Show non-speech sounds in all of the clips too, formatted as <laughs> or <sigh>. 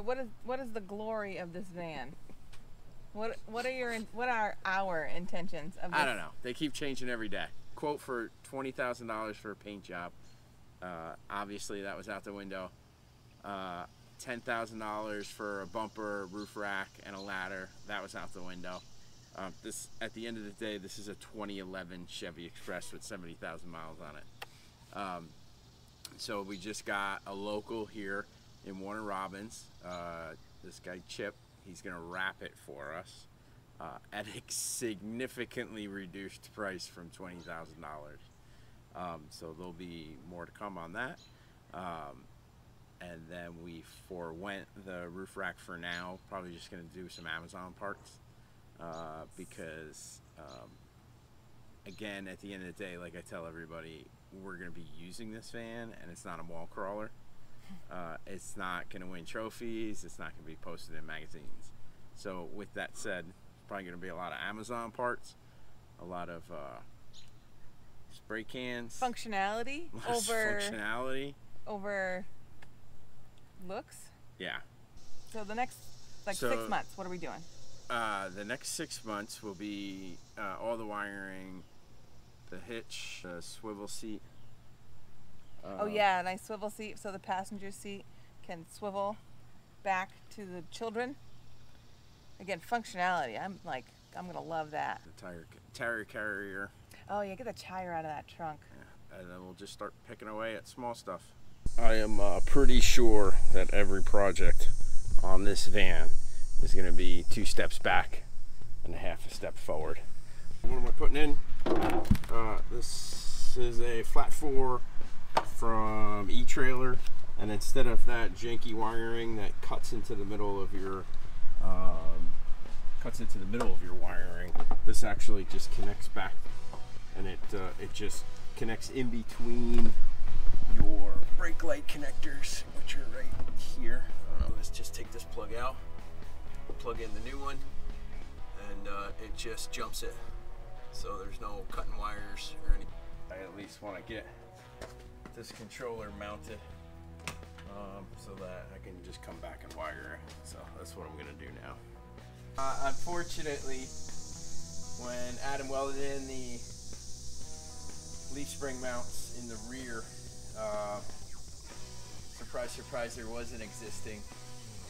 So what is what is the glory of this van? What what are your what are our intentions of this? I don't know. They keep changing every day. Quote for twenty thousand dollars for a paint job. Uh, obviously, that was out the window. Uh, ten thousand dollars for a bumper, roof rack, and a ladder. That was out the window. Um, this, at the end of the day, this is a 2011 Chevy Express with 70,000 miles on it. Um, so we just got a local here in Warner Robins. Uh, this guy Chip, he's gonna wrap it for us uh, at a significantly reduced price from twenty thousand dollars. Um, so there'll be more to come on that. Um, and then we forewent the roof rack for now. Probably just gonna do some Amazon parts uh, because um, again, at the end of the day, like I tell everybody, we're going to be using this van, and it's not a wall crawler. Uh, <laughs> it's not going to win trophies. It's not going to be posted in magazines. So, with that said, it's probably going to be a lot of Amazon parts, a lot of uh, spray cans, Functionality <laughs> over functionality. over looks. Yeah. So the next like So- six months, what are we doing? Uh, the next six months will be uh, all the wiring, the hitch, the swivel seat. Oh um, yeah, a nice swivel seat so the passenger seat can swivel back to the children. Again, functionality. I'm like I'm gonna love that. The tire tire carrier, Oh yeah, get the tire out of that trunk. Yeah, and then we'll just start picking away at small stuff. I am uh, pretty sure that every project on this van is going to be two steps back and a half a step forward. What am I putting in? Uh, this is a flat four from E-Trailer, and instead of that janky wiring that cuts into the middle of your um, cuts into the middle of your wiring, this actually just connects back, and it uh, it just connects in between your brake light connectors, which are right here. I let's just take this plug out, plug in the new one, and uh, it just jumps it. So there's no cutting wires or any. I at least want to get this controller mounted um, so that I can just come back and wire it. So that's what I'm gonna do now. Uh, unfortunately, when Adam welded in the leaf spring mounts in the rear, uh, surprise, surprise, there was an existing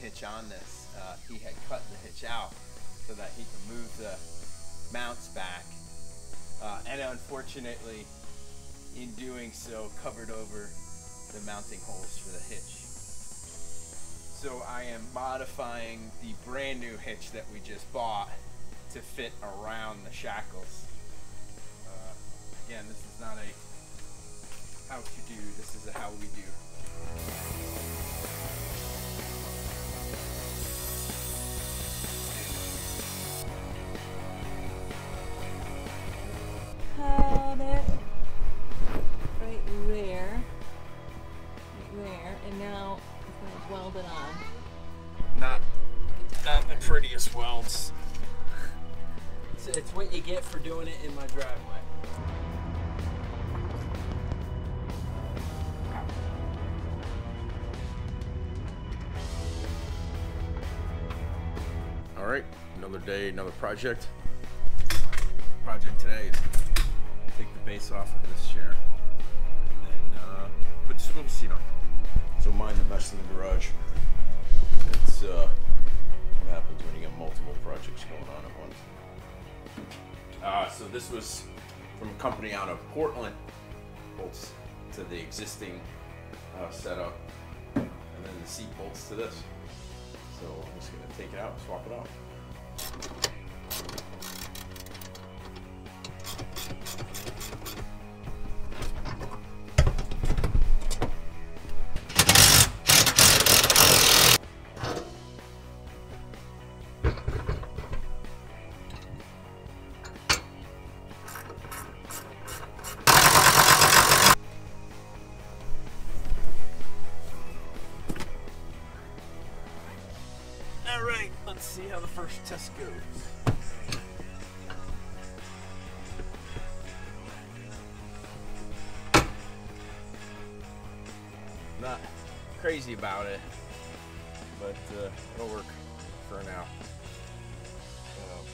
hitch on this. Uh, he had cut the hitch out so that he could move the mounts back. Uh, and unfortunately, in doing so, covered over the mounting holes for the hitch. So I am modifying the brand new hitch that we just bought to fit around the shackles. Uh, again, this is not a how to do, this is a how we do. The prettiest welds. It's, it's what you get for doing it in my driveway. All right, another day, another project. Project today is take the base off of this chair and then uh, put the swivel seat on. So mind the mess in the garage. It's uh, what happens when you get multiple projects going on at once. Uh, so this was from a company out of Portland. Bolts to the existing uh, setup, and then the seat bolts to this. So I'm just gonna take it out, swap it out. All right, let's see how the first test goes. Not crazy about it, but uh, it'll work for now. Um,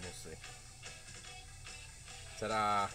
we'll see. Ta-da!